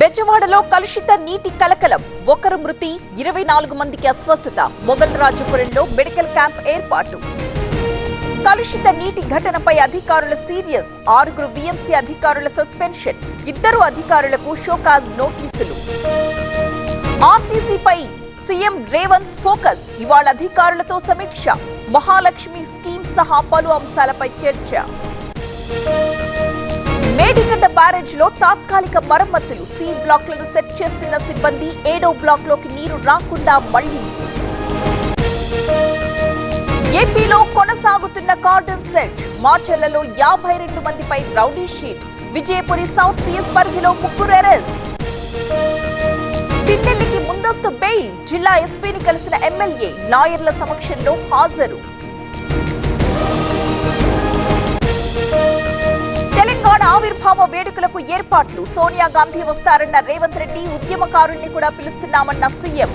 బెజవాడలో కలుషిత నీటి కలకలం. ఒకరు మృతి ఇరవై నాలుగు మందికి అస్వస్థత. మొగల్ రాజపురంలో మెడికల్ క్యాంప్ ఏర్పాటు. కలుషిత నీటి ఘటనపై అధికారుల సీరియస్. ఆరుగురు బీఎంసీ అధికారుల సస్పెన్షన్. ఇద్దరు అధికారులకు షోకాజ్ నోటీసులు. ఆర్టీసీపై సీఎం రేవంత్ ఫోకస్. ఇవాళ అధికారులతో సమీక్ష. మహాలక్ష్మి స్కీమ్ సహా పలు అంశాలపై చర్చ. మేడిగడ్డ బ్యారేజ్లో తాత్కాలిక మరమ్మతులు. సి బ్లాక్లను సెట్ చేస్తున్న సిబ్బంది ఏడో బ్లాక్లోకి నీరు రాకుండా మళ్ళీ. ఏపీలో కొనసాగుతున్న కార్డన్ సెట్. మార్చర్లలో యాభై రెండు మందిపై rowdy sheet. Vijayapuri south PS పరిధిలో ముగ్గురు అరెస్ట్. పిన్నెల్లికి ముందస్తు బెయిల్. జిల్లా ఎస్పీని కలిసిన ఎమ్మెల్యే లాయర్ల సమక్షంలో హాజరు. ఆవిర్భావ వేడుకలకు ఏర్పాట్లు. సోనియా గాంధీ వస్తారన్న రేవంత్ రెడ్డి ఉద్యమకారుల్ని కూడా పిలుస్తున్నామన్న సీఎం.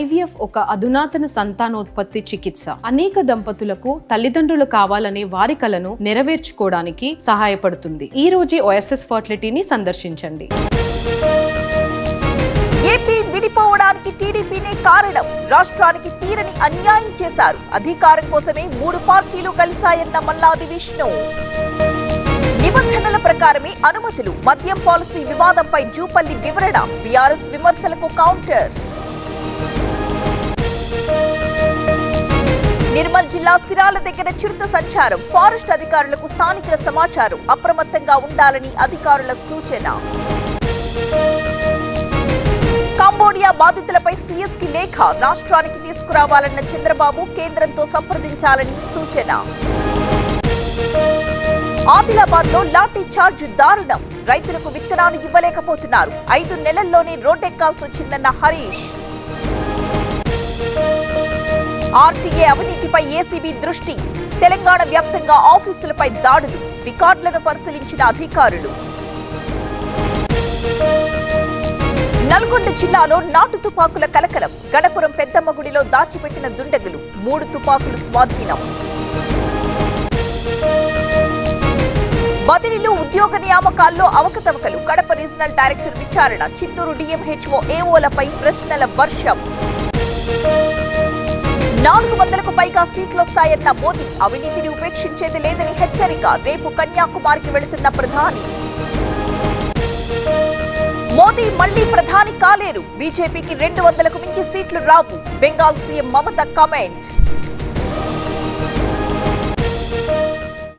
ఐవీఎఫ్ ఒక అధునాతన సంతానోత్పత్తి చికిత్స. అనేక దంపతులకు తల్లిదండ్రులు కావాలనే వారి కలను నెరవేర్చుకోవడానికి సహాయపడుతుంది. ఈ రోజే ఓఎస్ఎస్ ఫర్టిలిటీని సందర్శించండి. ఏపీ విడిపోవడానికి టీడీపీనే కారణం. రాష్ట్రానికి తీరని అన్యాయం చేశారు. అధికారం కోసమే మూడు పార్టీలు కలిశాయన్న మల్లాది విష్ణు. నిబంధనల ప్రకారమే అనుమతులు మద్యం పాలసీ వివాదంపై జూపల్లి వివరణ బీఆర్ఎస్ విమర్శలకు కౌంటర్. నిర్మల్ జిల్లా సిరాల దగ్గర చిరుత సంచారం ఫారెస్ట్ అధికారులకు స్థానికుల సమాచారం అప్రమత్తంగా ఉండాలని అధికారుల సూచన. కంబోడియా బాధితులపై సీఎస్కి లేఖ రాష్ట్రానికి తీసుకురావాలన్న చంద్రబాబు కేంద్రంతో సంప్రదించాలని సూచన. ఆదిలాబాద్లో లాఠీ చార్జ్ దారుణం. రైతులకు విత్తనాలు ఇవ్వలేకపోతున్నారు. ఐదు నెలల్లోనే రోడ్డెక్కాల్సి వచ్చిందన్న హరీష్. ఆర్టీఏ అవినీతిపై ఏసీబీ దృష్టి. తెలంగాణ వ్యాప్తంగా ఆఫీసులపై దాడులు. రికార్డులను పరిశీలించిన అధికారులు. నల్గొండ జిల్లాలో నాటు తుపాకుల కలకలం. గణపురం పెద్దమ్మ గుడిలో దాచిపెట్టిన దుండగులు. మూడు తుపాకులు స్వాధీనం. బదిలీలు ఉద్యోగ నియామకాల్లో అవకతవకలు. కడప రీజనల్ డైరెక్టర్ విచారణ. చిత్తూరు డిఎంహెచ్ఓ ఏఓలపై ప్రశ్నల వర్షం. నాలుగు వందలకు పైగా సీట్లొస్తాయన్న మోదీ అవినీతిని ఉపేక్షించేది లేదని హెచ్చరిక. రేపు కన్యాకుమారికి వెళుతున్న ప్రధాని. మోదీ మళ్ళీ ప్రధాని కాలేరు. బీజేపీకి రెండు వందలకు మించి సీట్లు రావు. Bengal CM Mamata comment.